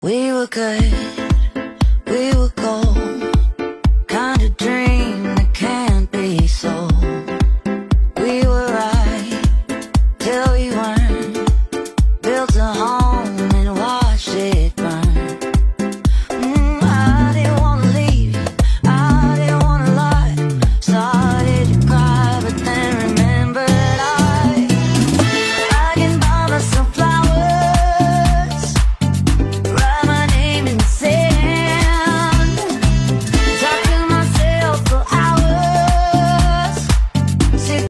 We were good, we were gold Kind of dream that can't be sold. We were right, till we weren't. Built a home